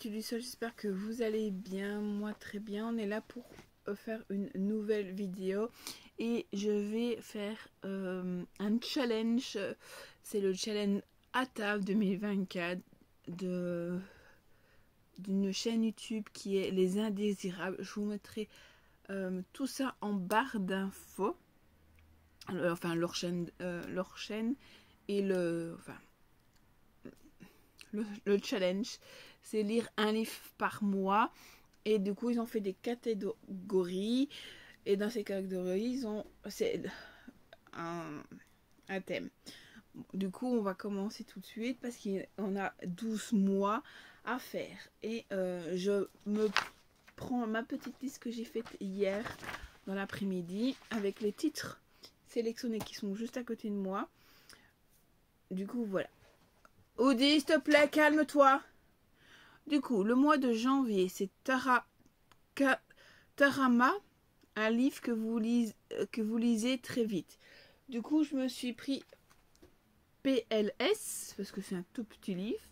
Sol, j'espère que vous allez bien, moi très bien. On est là pour euh, faire une nouvelle vidéo et je vais faire euh, un challenge. C'est le challenge ATAV 2024 de d'une chaîne YouTube qui est Les Indésirables. Je vous mettrai euh, tout ça en barre d'infos. Enfin leur chaîne, leur chaîne et le, enfin, le, challenge, c'est lire un livre par mois. Et du coup, ils ont fait des catégories. Et dans ces catégories, ils ont c'est un, thème. Du coup, on va commencer tout de suite parce qu'on a 12 mois à faire. Et euh, je me prends ma petite liste que j'ai faite hier dans l'après-midi avec les titres sélectionnés qui sont juste à côté de moi. Du coup, voilà. Audi, s'il te plaît, calme-toi. Du coup, le mois de janvier, c'est Tara... Tarama, un livre que vous, vous lisez très vite. Du coup, je me suis pris PLS, parce que c'est un tout petit livre,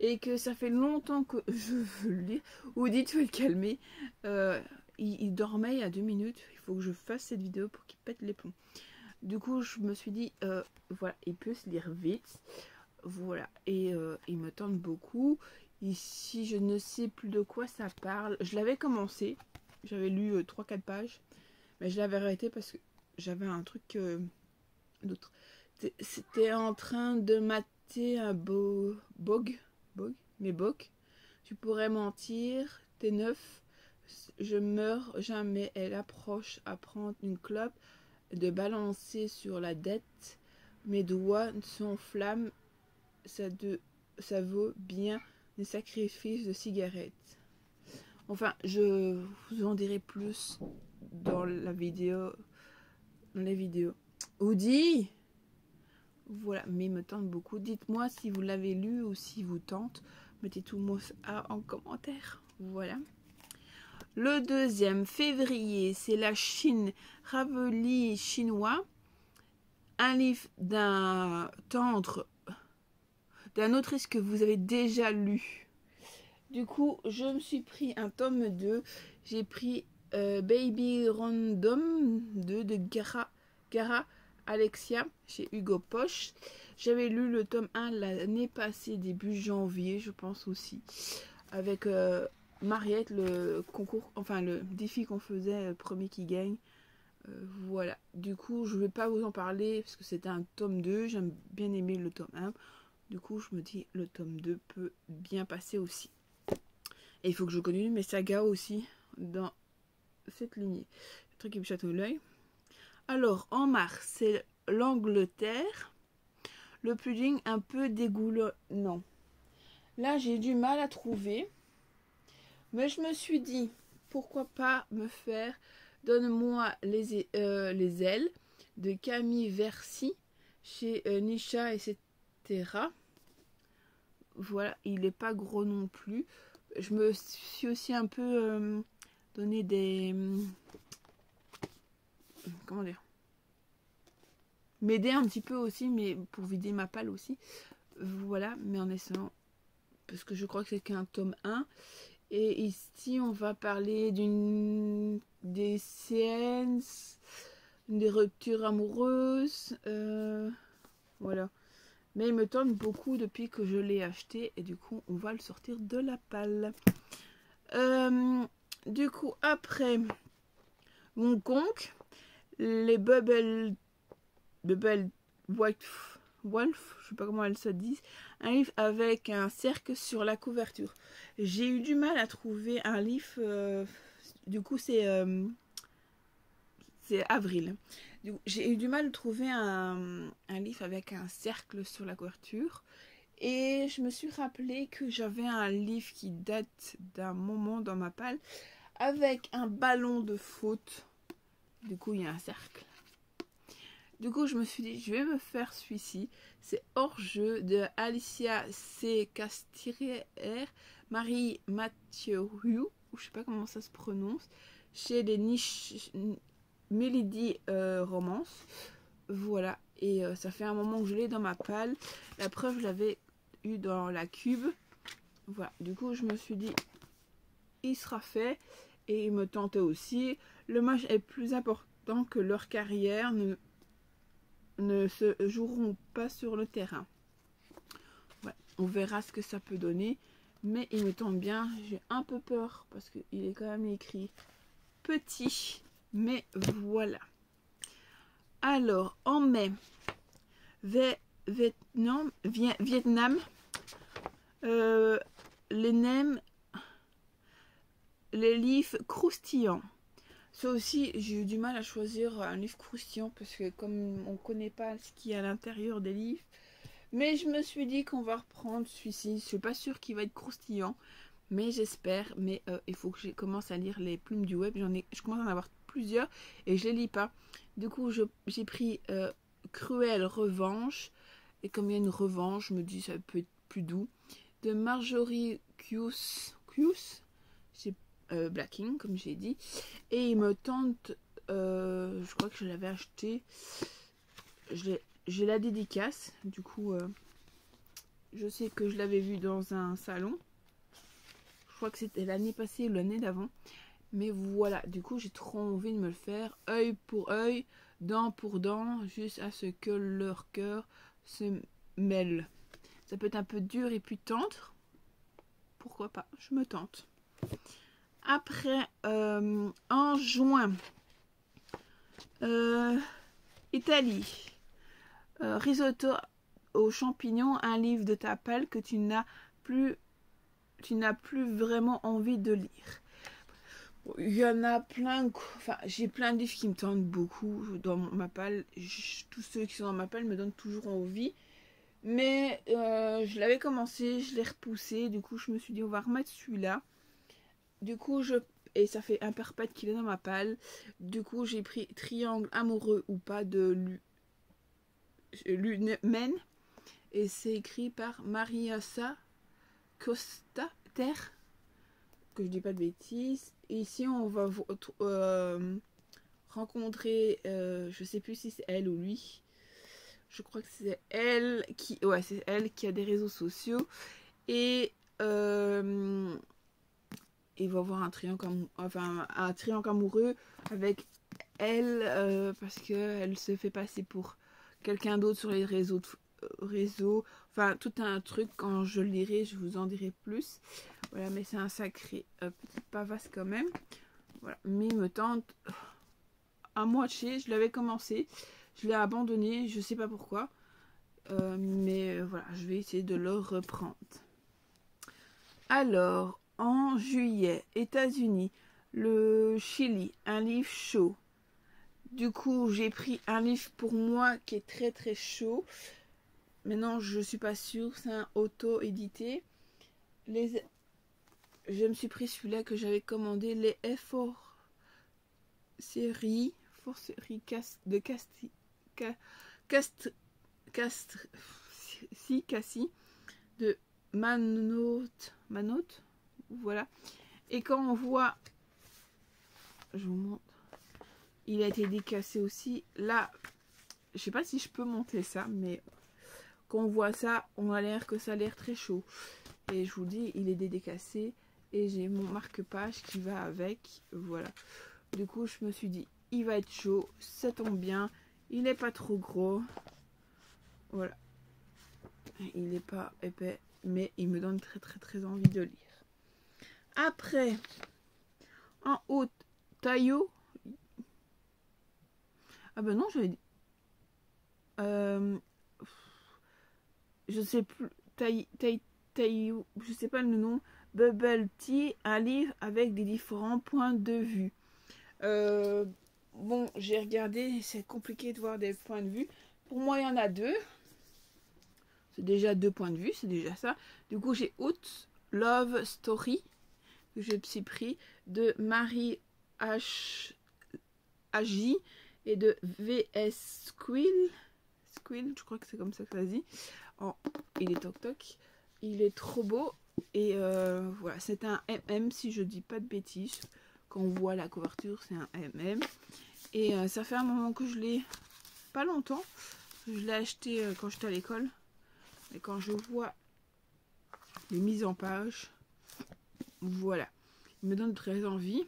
et que ça fait longtemps que je veux le lire. Audi, tu vas le calmer. Euh, il, dormait il y a deux minutes. Il faut que je fasse cette vidéo pour qu'il pète les plombs. Du coup, je me suis dit, euh, voilà, il peut se lire vite. Voilà, et euh, il me tente beaucoup. Ici, je ne sais plus de quoi ça parle. Je l'avais commencé, j'avais lu 3-4 euh, pages, mais je l'avais arrêté parce que j'avais un truc euh, d'autre. C'était en train de mater un beau bog, bog, mais bog. Tu pourrais mentir, t'es neuf, je meurs jamais. Elle approche à prendre une clope, de balancer sur la dette. Mes doigts s'enflamment ça, de, ça vaut bien des sacrifices de cigarettes. Enfin, je vous en dirai plus dans la vidéo. Dans les vidéos. Audi Voilà, mais me tente beaucoup. Dites-moi si vous l'avez lu ou si vous tente. Mettez tout moi en commentaire. Voilà. Le deuxième février, c'est la Chine Raveli chinois. Un livre d'un tendre d'un autrice que vous avez déjà lu? Du coup, je me suis pris un tome 2. J'ai pris euh, Baby Random 2 de Gara, Gara Alexia chez Hugo Poche. J'avais lu le tome 1 l'année passée, début janvier, je pense aussi. Avec euh, Mariette, le concours, enfin le défi qu'on faisait, premier qui gagne. Euh, voilà. Du coup, je ne vais pas vous en parler parce que c'était un tome 2. J'aime bien aimer le tome 1. Du coup, je me dis, le tome 2 peut bien passer aussi. Et il faut que je continue mes sagas aussi dans cette lignée. Truc qui me château l'œil. Alors, en mars, c'est l'Angleterre. Le pudding un peu dégoûtant. Là, j'ai du mal à trouver. Mais je me suis dit, pourquoi pas me faire Donne-moi les, euh, les ailes de Camille Versi chez euh, Nisha et c'est voilà, il n'est pas gros non plus. Je me suis aussi un peu euh, donné des... Comment dire M'aider un petit peu aussi, mais pour vider ma palle aussi. Voilà, mais en essayant... Parce que je crois que c'est qu'un tome 1. Et ici, on va parler d'une... Des séances, des ruptures amoureuses. Euh, voilà. Mais il me tente beaucoup depuis que je l'ai acheté. Et du coup, on va le sortir de la palle. Euh, du coup, après Hong Kong, les Bubble... Bubble White Wolf, je sais pas comment elles se disent, un livre avec un cercle sur la couverture. J'ai eu du mal à trouver un livre, euh, du coup c'est euh, c'est avril. J'ai eu du mal à trouver un, livre avec un cercle sur la couverture. Et je me suis rappelé que j'avais un livre qui date d'un moment dans ma palle avec un ballon de foot. Du coup, il y a un cercle. Du coup, je me suis dit, je vais me faire celui-ci. C'est hors jeu de Alicia C. Castirier, Marie Mathieu, je sais pas comment ça se prononce, chez les niches Melody euh, Romance. Voilà. Et euh, ça fait un moment que je l'ai dans ma palle. La preuve, je l'avais eu dans la cube. Voilà, du coup, je me suis dit, il sera fait. Et il me tentait aussi. Le match est plus important que leur carrière ne, se joueront pas sur le terrain. on verra ce que ça peut donner. Mais il me tente bien. J'ai un peu peur parce qu'il est quand même écrit petit. Mais voilà. Alors, en mai, Vietnam, euh, les nems, les livres croustillants. Ça aussi, j'ai eu du mal à choisir un livre croustillant parce que comme on ne connaît pas ce qu'il y a à l'intérieur des livres. Mais je me suis dit qu'on va reprendre celui-ci. Je suis pas sûre qu'il va être croustillant. Mais j'espère. Mais euh, il faut que je commence à lire les plumes du web. J'en ai, je commence à en avoir plusieurs et je les lis pas. Du coup, j'ai pris euh, Cruelle Revanche. Et comme il y a une revanche, je me dis ça peut être plus doux. De Marjorie Cuse, c'est euh, Blacking, comme j'ai dit. Et il me tente, euh, je crois que je l'avais acheté. J'ai la dédicace, du coup, je sais que je l'avais vu dans un salon. Je crois que c'était l'année passée ou l'année d'avant. Mais voilà, du coup, j'ai trop envie de me le faire. œil pour œil, dent pour dent, juste à ce que leur cœur se mêle. Ça peut être un peu dur et puis tendre. Pourquoi pas? Je me tente. Après, euh, en juin, euh, Italie. Euh, risotto aux champignons, un livre de ta pelle que tu n'as plus, tu n'as plus vraiment envie de lire. Il y en a plein, enfin j'ai plein de livres qui me tentent beaucoup dans ma palle. tous ceux qui sont dans ma palle me donnent toujours envie. Mais euh, je l'avais commencé, je l'ai repoussé. Du coup, je me suis dit, on va remettre celui-là. Du coup, je. Et ça fait un perpète qu'il est dans ma palle. Du coup, j'ai pris Triangle amoureux ou pas de Lumen. Et c'est écrit par Mariasa Costa Terre. Que je dis pas de bêtises. Ici, on va euh, rencontrer. Euh, je sais plus si c'est elle ou lui je crois que c'est elle qui ouais c'est elle qui a des réseaux sociaux et euh, il va avoir un triangle enfin un triangle amoureux avec elle parce que elle se fait passer pour quelqu'un d'autre sur les réseaux euh, réseaux enfin tout un truc quand je le lirai je vous en dirai plus voilà mais c'est un sacré petit pavasse quand même voilà mais il me tente à moitié je l'avais commencé je l'ai abandonné, je sais pas pourquoi. Euh, mais voilà, je vais essayer de le reprendre. Alors, en juillet, États-Unis, le Chili, un livre chaud. Du coup, j'ai pris un livre pour moi qui est très très chaud. Maintenant, je suis pas sûre, c'est un auto-édité. Les... Je me suis pris celui-là que j'avais commandé, les efforts série, force série de Castille Cast, Cast, de Manot, Manot, voilà. Et quand on voit, je vous montre, il a été décassé aussi. Là, je sais pas si je peux monter ça, mais quand on voit ça, on a l'air que ça a l'air très chaud. Et je vous dis, il est décassé et j'ai mon marque-page qui va avec. Voilà. Du coup, je me suis dit, il va être chaud, ça tombe bien. Il n'est pas trop gros. Voilà. Il n'est pas épais, mais il me donne très très très envie de lire. Après, en haut, Taillot. Ah ben non, j'avais dit. Euh, je sais plus. Taillot, je sais pas le nom. Bubble Tea, un livre avec des différents points de vue. Euh, bon, j'ai regardé, c'est compliqué de voir des points de vue. Pour moi, il y en a deux. C'est déjà deux points de vue, c'est déjà ça. Du coup, j'ai Out Love Story, que j'ai psy pris, de Marie H. J et de VS Squill. Squill, je crois que c'est comme ça que ça dit. il est toc toc. Il est trop beau. Et euh, voilà, c'est un MM si je dis pas de bêtises. Quand on voit la couverture, c'est un MM. Et euh, ça fait un moment que je l'ai, pas longtemps. Je l'ai acheté euh, quand j'étais à l'école. Mais quand je vois les mises en page. Voilà. Il me donne très envie.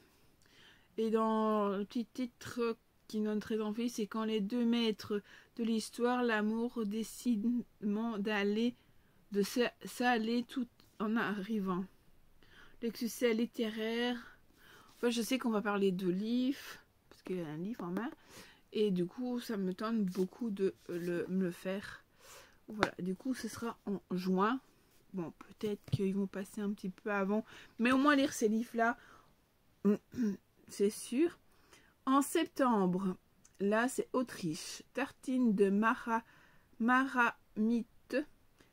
Et dans le petit titre qui donne très envie, c'est quand les deux maîtres de l'histoire, l'amour décidement d'aller, de s'aller tout en arrivant. Le succès littéraire. Enfin, je sais qu'on va parler de livres, parce qu'il y a un livre en main. Et du coup, ça me tente beaucoup de le, me le faire. Voilà, du coup, ce sera en juin. Bon, peut-être qu'ils vont passer un petit peu avant. Mais au moins lire ces livres-là, c'est sûr. En septembre, là, c'est Autriche. Tartine de Mara, Maramite.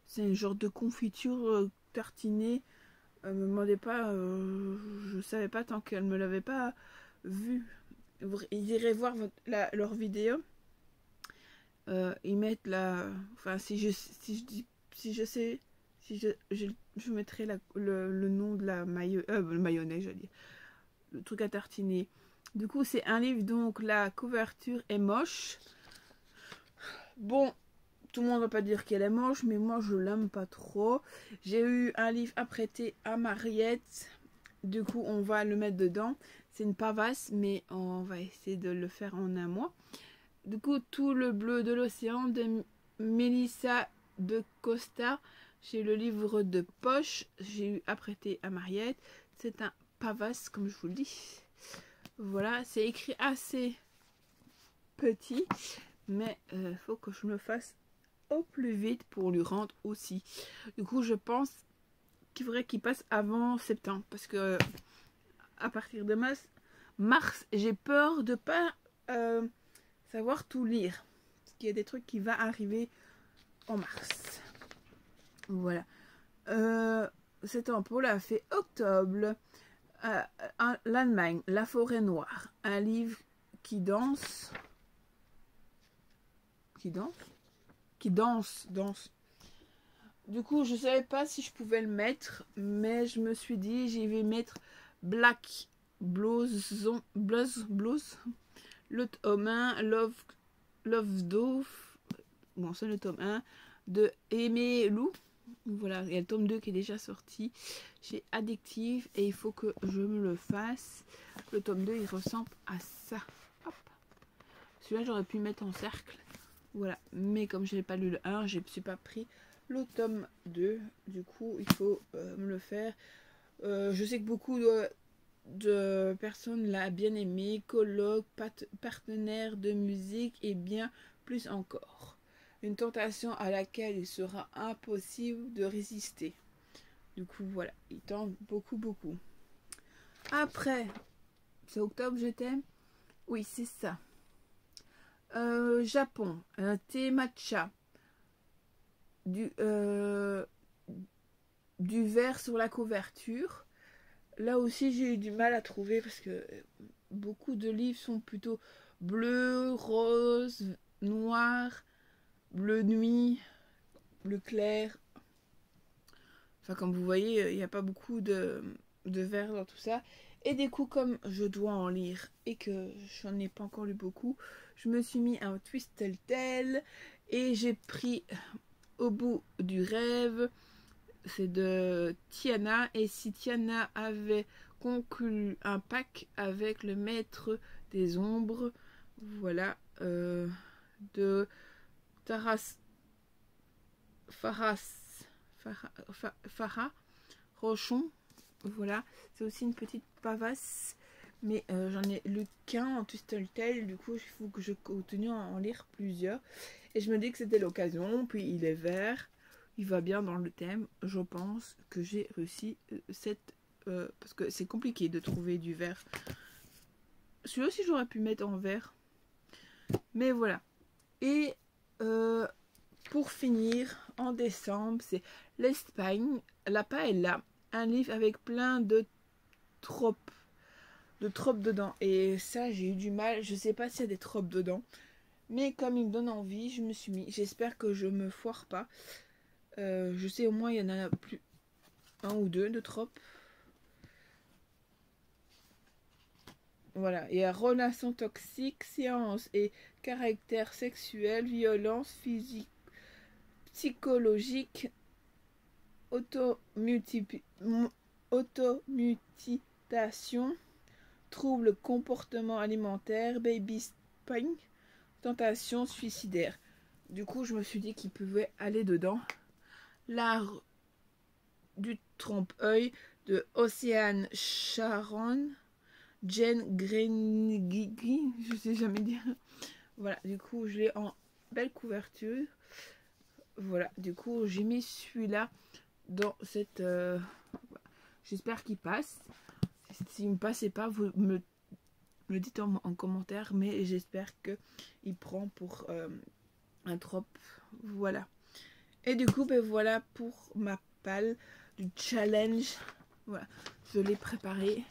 C'est un genre de confiture euh, tartinée. Euh, me demandez pas, euh, je savais pas tant qu'elle me l'avait pas vu. Ils iraient voir leur vidéo. ils mettent la. Enfin, si je, si je. Si je sais. Si je, mettrai le, nom de la mayo, euh, mayonnaise, je dire. Le truc à tartiner. Du coup, c'est un livre, donc la couverture est moche. Bon, tout le monde va pas dire qu'elle est moche, mais moi je l'aime pas trop. J'ai eu un livre à prêter à Mariette. Du coup, on va le mettre dedans. C'est une pavasse, mais on va essayer de le faire en un mois. Du coup, tout le bleu de l'océan de Melissa de Costa. J'ai le livre de poche. J'ai eu à prêter à Mariette. C'est un pavasse, comme je vous le dis. Voilà, c'est écrit assez petit, mais il euh, faut que je me fasse au plus vite pour lui rendre aussi. Du coup, je pense qu'il faudrait qu'il passe avant septembre, parce que à partir de mars, mars j'ai peur de pas euh, savoir tout lire, parce qu'il y a des trucs qui vont arriver en mars. Voilà. Euh, cette ampoule a fait octobre. Euh, L'Allemagne, La forêt noire, un livre qui danse. Qui danse Danse, danse. Du coup, je savais pas si je pouvais le mettre, mais je me suis dit, j'y vais mettre Black Blues, Blues, Blues, le tome 1, Love, Love Dove, bon, c'est le tome 1, de Aimé Lou. Voilà, il y a le tome 2 qui est déjà sorti chez Addictive et il faut que je me le fasse. Le tome 2, il ressemble à ça. Celui-là, j'aurais pu mettre en cercle. Voilà, mais comme je n'ai pas lu le 1, je ne suis pas pris le tome 2. Du coup, il faut euh, me le faire. Euh, je sais que beaucoup de, personnes l'ont bien aimé, colloque, partenaire de musique et bien plus encore une tentation à laquelle il sera impossible de résister. Du coup, voilà, il tente beaucoup, beaucoup. Après, c'est octobre, je t'aime Oui, c'est ça. Euh, Japon, un thé matcha. Du, euh, du vert sur la couverture. Là aussi, j'ai eu du mal à trouver parce que beaucoup de livres sont plutôt bleu, rose, noir bleu nuit, bleu clair. Enfin, comme vous voyez, il n'y a pas beaucoup de, de vert dans tout ça. Et des coups, comme je dois en lire et que j'en ai pas encore lu beaucoup, je me suis mis un twist tel tel et j'ai pris au bout du rêve. C'est de Tiana. Et si Tiana avait conclu un pack avec le maître des ombres, voilà, euh, de Taras Faras Farah, Rochon. Voilà, c'est aussi une petite pavasse. Mais euh, j'en ai en Twistle Du coup, il faut que je continue à en lire plusieurs. Et je me dis que c'était l'occasion. Puis il est vert. Il va bien dans le thème. Je pense que j'ai réussi euh, cette... Euh, parce que c'est compliqué de trouver du vert. Celui-là aussi, j'aurais pu mettre en vert. Mais voilà. Et euh, pour finir, en décembre, c'est l'Espagne, la paella, un livre avec plein de tropes, de tropes dedans. Et ça, j'ai eu du mal. Je sais pas s'il y a des tropes dedans, mais comme il me donne envie, je me suis mis. J'espère que je me foire pas. Euh, je sais au moins il y en a plus un ou deux de tropes. Voilà, il y a relations toxiques, science et caractère sexuel, violence physique, psychologique, automutation, trouble comportement alimentaire, baby spine, tentation suicidaire. Du coup, je me suis dit qu'il pouvait aller dedans. L'art du trompe-œil de Océane Sharon, Jen Grengigi, je sais jamais dire. Voilà, du coup, je l'ai en belle couverture. Voilà, du coup, j'ai mis celui-là dans cette... Euh, j'espère qu'il passe. S'il ne passait pas, vous me, me dites en, commentaire, mais j'espère qu'il prend pour euh, un trop. Voilà. Et du coup, ben voilà pour ma palle du challenge. Voilà, je l'ai préparé.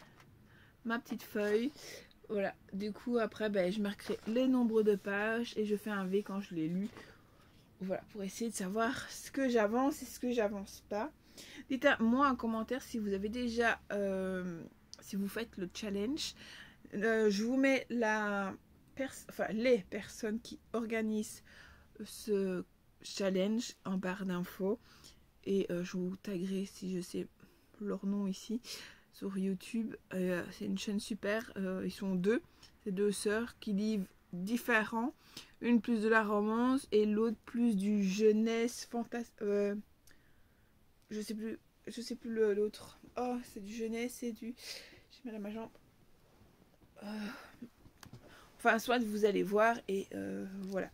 Ma petite feuille. Voilà, du coup, après, ben, je marquerai les nombres de pages et je fais un V quand je l'ai lu. Voilà, pour essayer de savoir ce que j'avance et ce que j'avance pas. Dites-moi en commentaire si vous avez déjà, euh, si vous faites le challenge. Euh, je vous mets les personnes qui organisent ce challenge en barre d'infos. Et euh, je vous taguerai si je sais leur nom ici sur YouTube. c'est une chaîne super. ils sont deux. C'est deux sœurs qui livrent différents. Une plus de la romance et l'autre plus du jeunesse fantastique. Euh, je sais plus. Je sais plus l'autre. Oh, c'est du jeunesse et du. J'ai mal. Euh, enfin, soit vous allez voir et euh, voilà.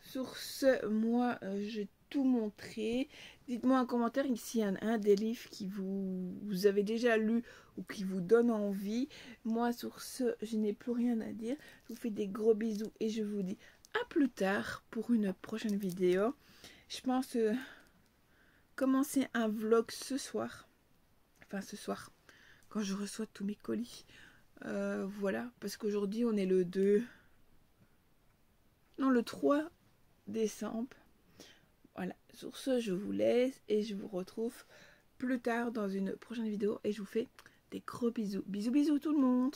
Sur ce, moi, j'ai tout montré. Dites-moi en commentaire s'il y un, des livres qui vous, avez déjà lu ou qui vous donne envie. Moi, sur ce, je n'ai plus rien à dire. Je vous fais des gros bisous et je vous dis à plus tard pour une prochaine vidéo. Je pense euh, commencer un vlog ce soir. Enfin, ce soir, quand je reçois tous mes colis. Euh, voilà, parce qu'aujourd'hui, on est le 2... Non, le 3 décembre. Voilà, sur ce, je vous laisse et je vous retrouve plus tard dans une prochaine vidéo et je vous fais des gros bisous. Bisous, bisous tout le monde